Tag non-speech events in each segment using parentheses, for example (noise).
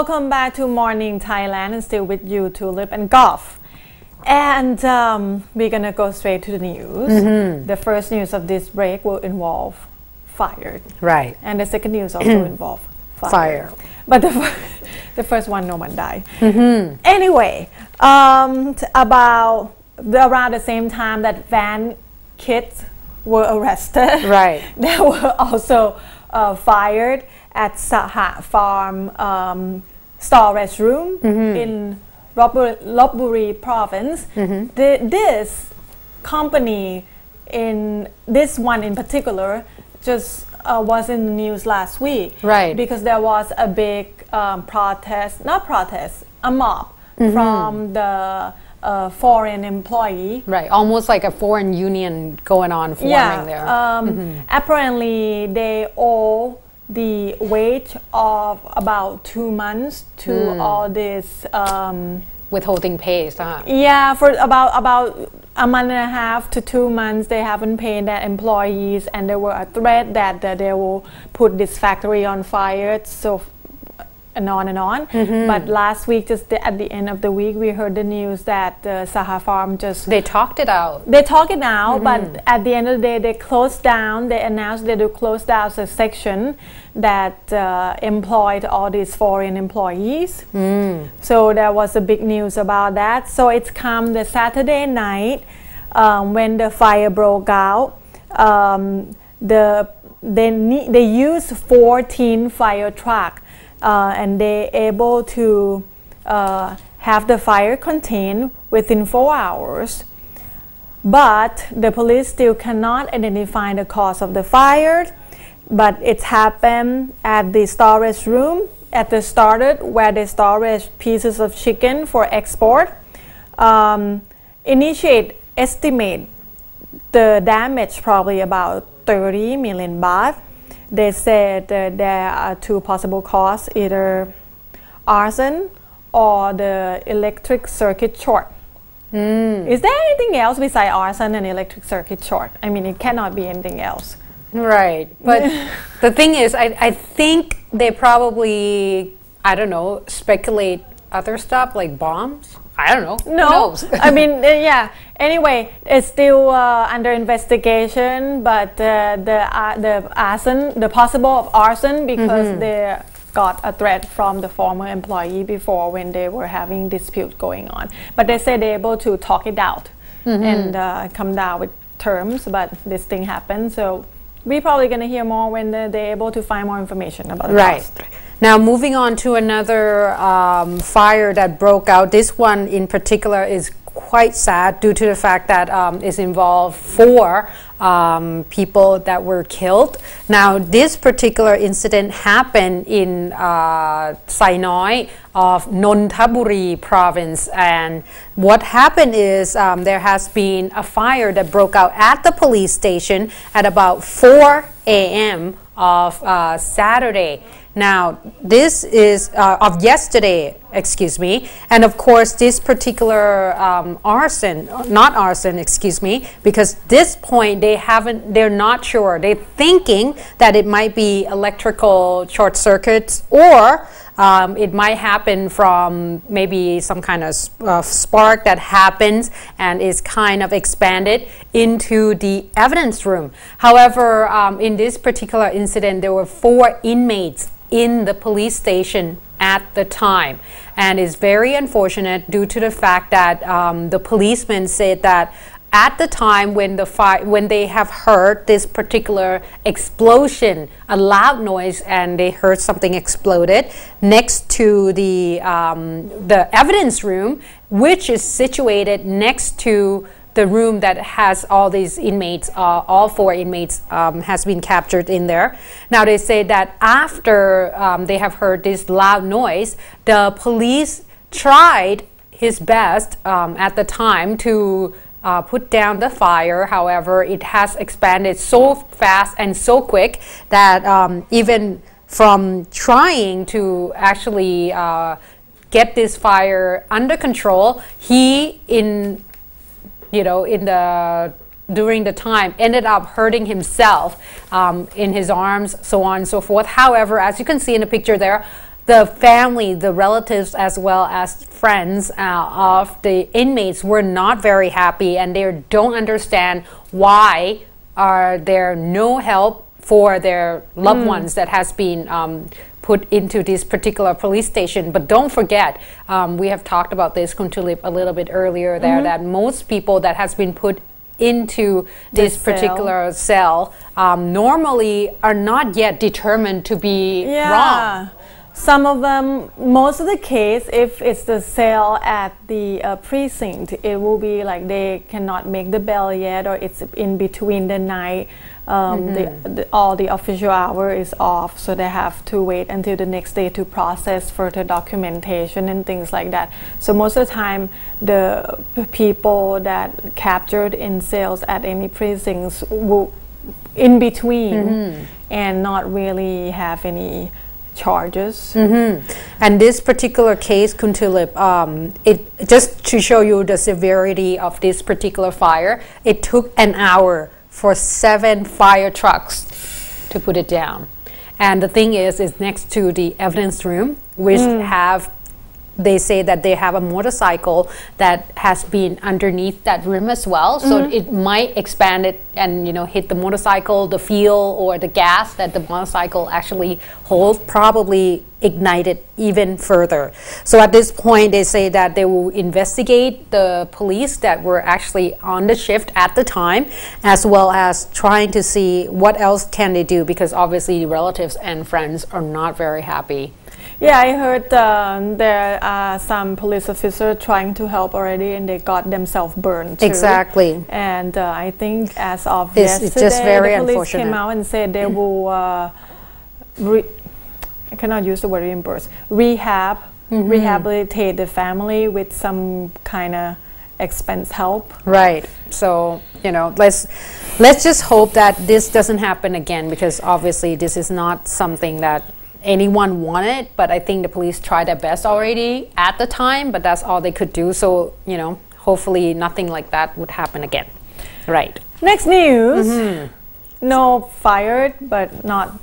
Welcome back to Morning Thailand and still with you, Tulip and Golf. And um, we're gonna go straight to the news. Mm-hmm. The first news of this break will involve fire, Right. and the second news also (clears throat) involve fire. Fire. But the, (laughs) the first one, no one died. Mm-hmm. Anyway, um, t- about the, around the same time that van kids were arrested, Right. (laughs) they were also uh, fired at Saha Farm um, storage room Mm-hmm. in Lopburi, province. Mm-hmm. The, this company, in this one in particular, just uh, was in the news last week. Right. Because there was a big um, protest, not protest, a mob Mm-hmm. from the uh, foreign employee Right. Almost like a foreign union going on forming there. Mm-hmm. um, Apparently, they owe the wage of about two months to Hmm. all this. Um, Withholding pays, huh? yeah, for about about a month and a half to two months, they haven't paid their employees, and there were a threat that, that they will put this factory on fire. So and on and on. Mm-hmm. But last week, just the, at the end of the week, we heard the news that uh, Saha Farm just They talked it out. they talk it now, Mm-hmm. but at the end of the day, they closed down. They announced they will close down the section that uh, employed all these foreign employees. Mm. So there was a big news about that. So it's come the Saturday night um, when the fire broke out. Um, the they need, they used 14 fire truck uh, and they able to uh, have the fire contained within four hours. But the police still cannot identify the cause of the fire. But it happened at the storage room at the started where they storage pieces of chicken for export. Um, initiate estimate the damage probably about 30 million baht. They said that there are two possible causes either arson or the electric circuit short. Hmm. Is there anything else besides arson and electric circuit short? I mean, it cannot be anything else. Right. But (laughs) the thing is, I, I think they probably, I don't know, speculate other stuff like bombs. I don't know. No. I (laughs) mean, uh, yeah. Anyway, it's still uh, under investigation, but uh, the uh, the arson, the possible of arson, because Mm-hmm. they got a threat from the former employee before when they were having dispute going on. But they say they're able to talk it out Mm-hmm. and uh, come down with terms. But this thing happened, so we're probably gonna hear more when they're, they're able to find more information about the Right. cause. Now, moving on to another um, fire that broke out. This one in particular is quite sad due to the fact that um, it's involved four um, people that were killed. Now, this particular incident happened in uh, Sainoi of Nonthaburi province. And what happened is um, there has been a fire that broke out at the police station at about 4 a.m. of uh, Saturday. Now, this is uh, of yesterday, excuse me, and of course, this particular um, arson, not arson, excuse me, because this point they haven't, they're not sure. They're thinking that it might be electrical short circuits or um, it might happen from maybe some kind of s- uh, spark that happens and is kind of expanded into the evidence room. However, um, in this particular incident, there were four inmates in the police station at the time. And it's very unfortunate due to the fact that um, the policeman said that at the time when the fire when they have heard this particular explosion a loud noise and they heard something exploded next to the um, the evidence room which is situated next to the room that has all these inmates uh, all four inmates um, has been captured in there now they say that after um, they have heard this loud noise the police tried his best um, at the time to uh, put down the fire. However, it has expanded so fast and so quick that um, even from trying to actually uh, get this fire under control, he in you know in the during the time ended up hurting himself um, in his arms, so on and so forth. However, as you can see in the picture there, the family, the relatives, as well as friends uh, of the inmates were not very happy, and they don't understand why are there no help for their loved ones that has been um, put into this particular police station. But don't forget, um, we have talked about this Kuntulip a little bit earlier there that most people that has been put into this cell. particular cell um, normally are not yet determined to be wrong. Some of them, most of the case, if it's the sale at the uh, precinct, it will be like they cannot make the bell yet, or it's in between the night. Um, the, the, all the official hour is off, so they have to wait until the next day to process further documentation and things like that. So most of the time, the p- people that captured in sales at any precincts will in between and not really have any charges. And this particular case, Kuntulip, um, it just to show you the severity of this particular fire, it took an hour for seven fire trucks to put it down. And the thing is, it's next to the evidence room, which have they say that they have a motorcycle that has been underneath that rim as well. So mm-hmm. it might expand it and you know hit the motorcycle the fuel or the gas that the motorcycle actually holds probably ignite it even further. So at this point they say that they will investigate the police that were actually on the shift at the time as well as trying to see what else can they do because obviously relatives and friends are not very happy Yeah, I heard um, there are some police officers trying to help already, and they got themselves burned. Too. Exactly. And uh, I think as of It's- yesterday, just very the police came out and said they will. Uh, re- I cannot use the word reimburse. Rehab, Mm-hmm. rehabilitate the family with some kind of expense help. Right. So, you know, let's let's just hope that this doesn't happen again because obviously this is not something that anyone wanted, but I think the police tried their best already at the time, but that's all they could do. So, you know, hopefully nothing like that would happen again. Right. Next news. Mm-hmm. No fired, but not.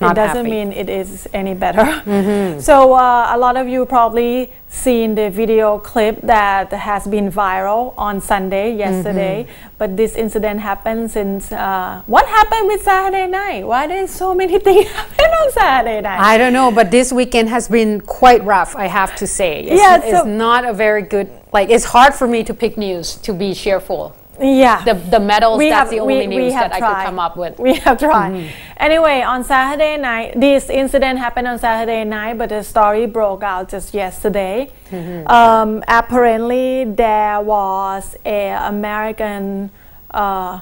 Not it doesn't happy. mean it is any better. (laughs) Mm-hmm. So uh, a lot of you probably seen the video clip that has been viral on Sunday yesterday. Mm-hmm. But this incident happened since. Uh, what happened with Saturday night? Why did so many (laughs) things happen on Saturday night? I don't know, but this weekend has been quite rough, I have to say. It's, Yeah, it's not a very good, like, it's hard for me to pick news to be cheerful. Yeah. The, the medals, we that's have, the we, only we news have that I could come up with. We have tried. Mm-hmm. Anyway, on Saturday night, this incident happened on Saturday night, but the story broke out just yesterday. Mm-hmm. Um, apparently, there was an American uh,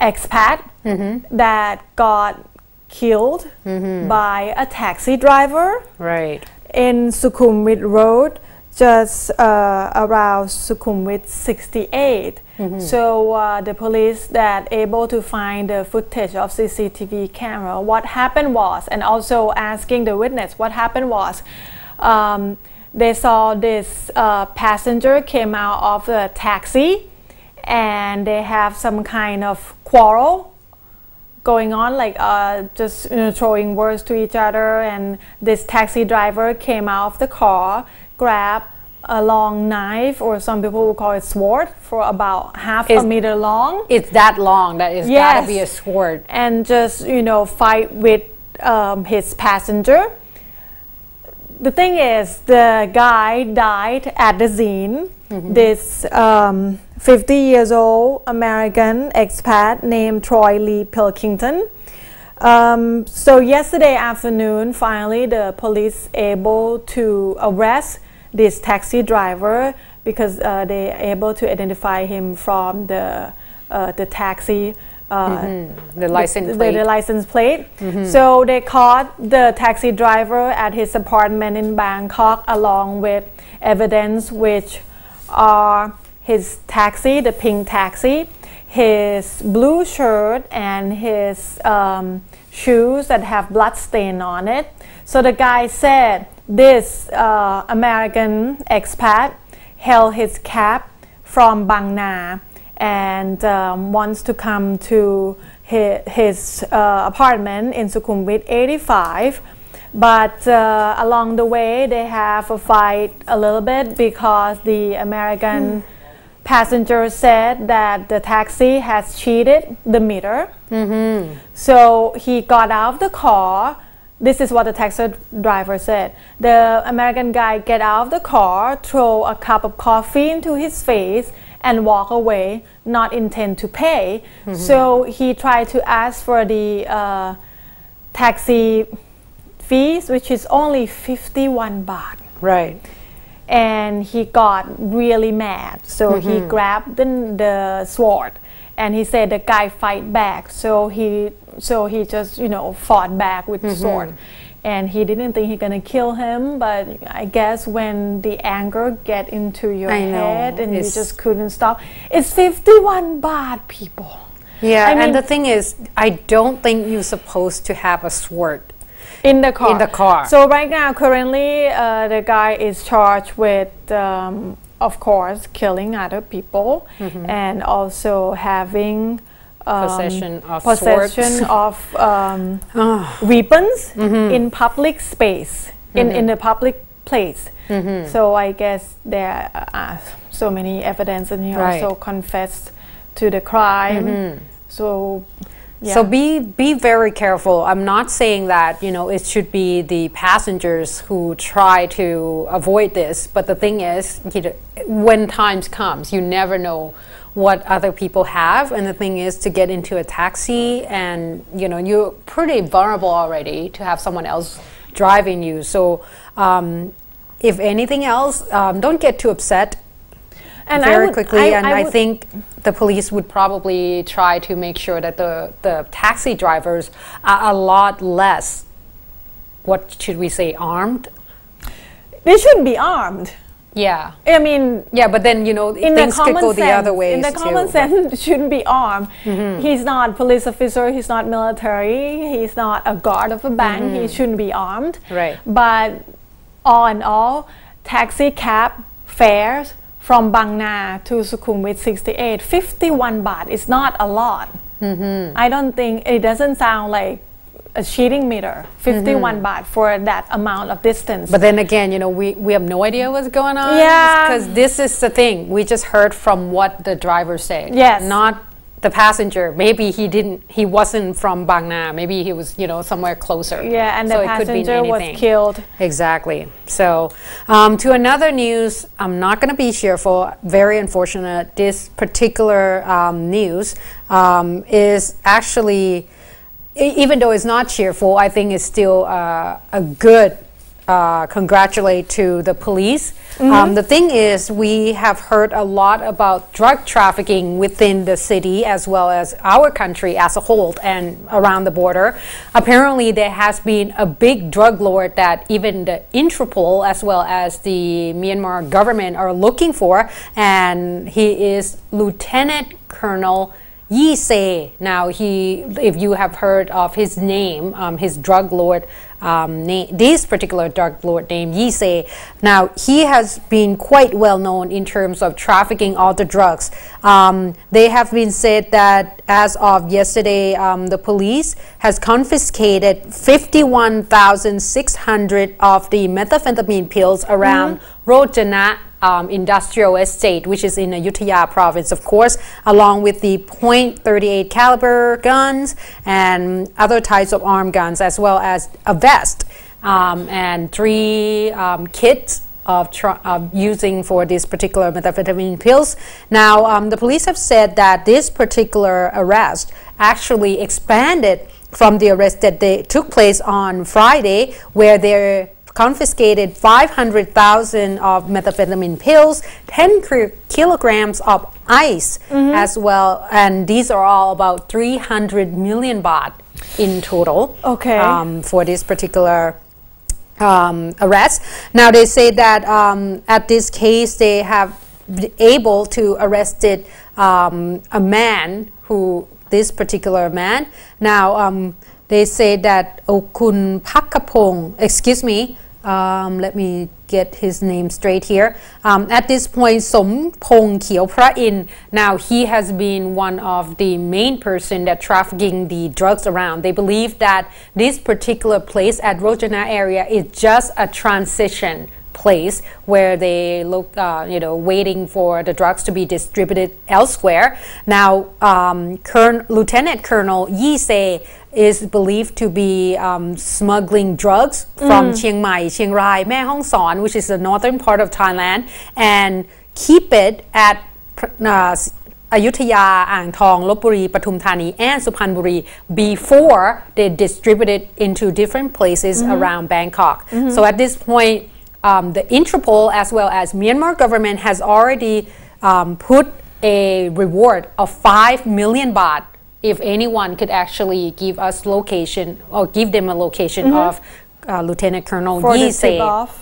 expat Mm-hmm. that got killed by a taxi driver Right. in Sukhumvit Road, just uh, around Sukhumvit 68. So uh, the police that able to find the footage of CCTV camera. What happened was, and also asking the witness, what happened was, um, they saw this uh, passenger came out of the taxi, and they have some kind of quarrel going on, like uh, just you know, throwing words to each other. And this taxi driver came out of the car, grabbed a long knife, or some people will call it sword, for about half Is- a meter long, It's that long that it's Yes. gotta be a sword. and just you know fight with um, his passenger. The thing is, the guy died at the scene. This um, 50 years old American expat named Troy Lee Pilkington. Um, so yesterday afternoon, finally, the police able to arrest this taxi driver because uh, they able to identify him from the uh, the taxi. Uh, The license the, plate. the license plate. So they caught the taxi driver at his apartment in Bangkok along with evidence which are his taxi, the pink taxi, his blue shirt, and his um, shoes that have blood stain on it. So the guy said this uh, American expat held his cab from Bang Na and um, wants to come to his, his uh, apartment in Sukhumvit 85. But uh, along the way, they have a fight a little bit because the American passenger said that the taxi has cheated the meter. So he got out of the car. This is what the taxi driver said. The American guy get out of the car, throw a cup of coffee into his face, and walk away, not intend to pay. So he tried to ask for the uh, taxi fees, which is only 51 baht Right. and he got really mad. So he grabbed the, the sword, and he said the guy fight back. So he so he just you know fought back with the sword, and he didn't think he gonna kill him. But I guess when the anger get into your I know. head and you just couldn't stop, it's fifty one baht, people. Yeah, I and mean- the thing is, I don't think you're supposed to have a sword. in the car. In the car. So right now, currently, uh, the guy is charged with, um, of course, killing other people and also having um, Possession of possession of um, (sighs) Ah. weapons in public space, in, in the public place. So I guess there are so many evidence, and he Right. also confessed to the crime. So. Yeah. So be be very careful. I'm not saying that you know it should be the passengers who try to avoid this, but the thing is, you know, when times comes, you never know what other people have, and the thing is to get into a taxi, and you know you're pretty vulnerable already to have someone else driving you. So. Um, if anything else, um, don't get too upset And I very would- quickly, I- and I I, think the police would probably try to make sure that the, the taxi drivers are a lot less, what should we say, armed? they shouldn't be armed. Yeah. I mean, Yeah, but then, you know, in things the could go sense, the other way in the common sense, shouldn't be armed. Mm-hmm. He's not police officer. He's not military. He's not a guard of a bank. He mm-hmm. shouldn't be armed. Right. But all in all, taxi cab fares from Bang Na to Sukhumvit 68, 51 baht is not a lot. Mm-hmm. I don't think it doesn't sound like a cheating meter. 51 mm-hmm. baht for that amount of distance. But then again, you know, we, we have no idea what's going on. Yeah. Because this is the thing. We just heard from what the driver said. Yes. Not the passenger. Maybe he didn't, he wasn't from Bang Na. Maybe he was, you know, somewhere closer. yeah, and So the it could mean passenger was killed. Exactly. So, um, to another news, I'm not going to be cheerful. Very unfortunate. This particular um, news um, is actually, even though it's not cheerful, I think it's still uh, a good. Uh, congratulate to the police. Um, the thing is, we have heard a lot about drug trafficking within the city as well as our country as a whole and around the border. Apparently, there has been a big drug lord that even the Interpol as well as the Myanmar government are looking for, and he is Lieutenant Colonel. Yi Se. Now, he, if you have heard of his name, um, his drug lord um, name, this particular drug lord name, Yi Se. Now, he has been quite well known in terms of trafficking all the drugs. Um, they have been said that as of yesterday, um, the police has confiscated 51,600 of the methamphetamine pills around Rojana um, industrial estate, which is in Ayutthaya province, of course, along with the .38 caliber guns and other types of armed guns, as well as a vest um, and three um, kits of, using for this particular methamphetamine pills. Now, um, the police have said that this particular arrest actually expanded from the arrest that they took place on Friday, where they confiscated 500,000 of methamphetamine pills, 10 kilograms of ice as well, and these are all about 300 million baht in total Okay. um, for this particular um, arrest. Now they say that um, at this case they have been able to arrested um, a man who this particular man. Now um, they say that Okun Pakapong, excuse me, um, let me get his name straight here. Um, at this point, Som Pong Kieo In, now he has been one of the main person that trafficking the drugs around. They believe that this particular place at Rojana area is just a transition place where they look, uh, you know, waiting for the drugs to be distributed elsewhere. Now, um, Lieutenant Colonel Yi Se is believed to be um, smuggling drugs from mm. Chiang Mai, Chiang Rai, Mae Hong Son, which is the northern part of Thailand, and keep it at uh, Ayutthaya, Ang Thong, Lopburi, Pathum Thani, and Suphanburi before they distribute it into different places mm-hmm. around Bangkok. Mm-hmm. So at this point, um, the Interpol as well as Myanmar government has already um, put a reward of 5 million baht if anyone could actually give us location or give them a location mm-hmm. of uh, Lieutenant Colonel For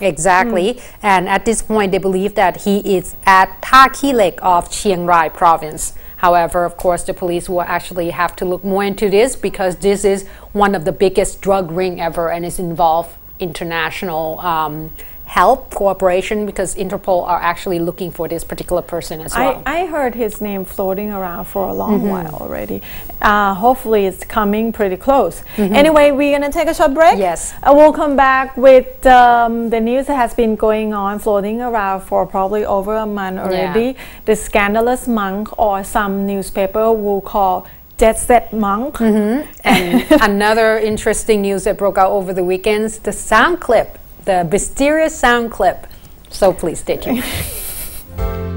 Exactly. Mm. And at this point, they believe that he is at Tha Lake of Chiang Rai province. However, of course, the police will actually have to look more into this because this is one of the biggest drug ring ever and is involved international um, help cooperation because Interpol are actually looking for this particular person as well. I, I heard his name floating around for a long mm-hmm. while already. Uh, hopefully, it's coming pretty close. Mm-hmm. Anyway, we're going to take a short break. Yes. Uh, we'll come back with um, the news that has been going on, floating around for probably over a month already. Yeah. The scandalous monk, or some newspaper will call Jet Set Monk. Mm-hmm. And (laughs) another interesting news that broke out over the weekends the sound clip the mysterious sound clip. So please stay tuned. (laughs)